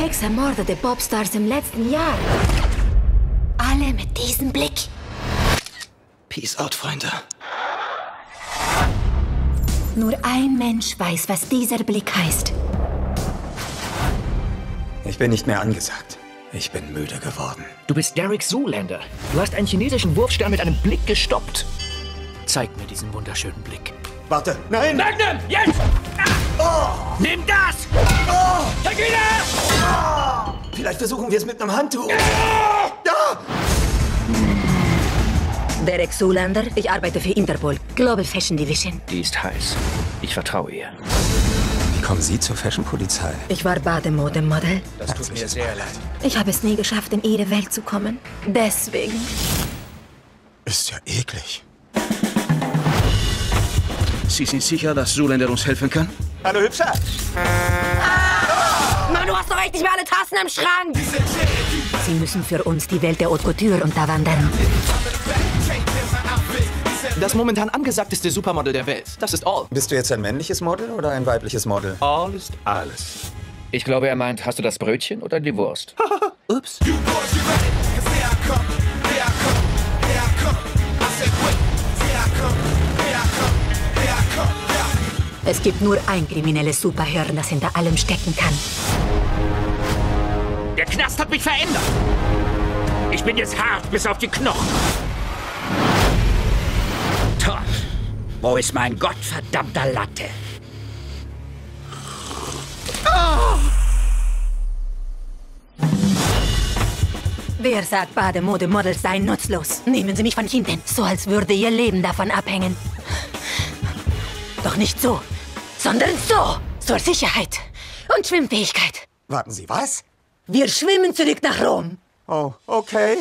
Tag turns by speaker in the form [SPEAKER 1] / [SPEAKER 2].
[SPEAKER 1] sechs ermordete Popstars im letzten Jahr. Alle mit diesem Blick.
[SPEAKER 2] Peace out, Freunde.
[SPEAKER 1] Nur ein Mensch weiß, was dieser Blick heißt.
[SPEAKER 2] Ich bin nicht mehr angesagt. Ich bin müde geworden.
[SPEAKER 3] Du bist Derek Zoolander. Du hast einen chinesischen Wurfstern mit einem Blick gestoppt. Zeig mir diesen wunderschönen Blick.
[SPEAKER 2] Warte, nein!
[SPEAKER 3] Magnum, jetzt! Oh. Nimm das! Oh. Tequila!
[SPEAKER 2] Vielleicht versuchen wir es mit einem Handtuch. Ja!
[SPEAKER 1] Derek Zoolander, ich arbeite für Interpol, Global Fashion Division.
[SPEAKER 3] Die ist heiß. Ich vertraue ihr.
[SPEAKER 2] Wie kommen Sie zur Fashion-Polizei?
[SPEAKER 1] Ich war Bademodemodel.
[SPEAKER 3] Das tut mir sehr leid.
[SPEAKER 1] Ich habe es nie geschafft, in Ihre Welt zu kommen. Deswegen.
[SPEAKER 2] Ist ja eklig.
[SPEAKER 4] Sie sind sicher, dass Zoolander uns helfen kann?
[SPEAKER 2] Hallo, Hübscher.
[SPEAKER 1] Hast doch echt nicht mehr alle Tassen im Schrank. Sie müssen für uns die Welt der Haute Couture unterwandern.
[SPEAKER 3] Das momentan angesagteste Supermodel der Welt. Das ist All.
[SPEAKER 2] Bist du jetzt ein männliches Model oder ein weibliches Model?
[SPEAKER 3] All ist alles. Ich glaube, er meint, hast du das Brötchen oder die Wurst?
[SPEAKER 2] Ups.
[SPEAKER 1] Es gibt nur ein kriminelles Superhirn, das hinter allem stecken kann.
[SPEAKER 3] Der Knast hat mich verändert. Ich bin jetzt hart bis auf die Knochen.
[SPEAKER 5] Toll. Wo ist mein gottverdammter Latte?
[SPEAKER 1] Oh! Wer sagt, Bademodemodels seien nutzlos? Nehmen Sie mich von hinten, so als würde Ihr Leben davon abhängen. Doch nicht so, sondern so. Zur Sicherheit und Schwimmfähigkeit.
[SPEAKER 2] Warten Sie, was?
[SPEAKER 1] Wir schwimmen zurück nach Rom.
[SPEAKER 2] Oh, okay.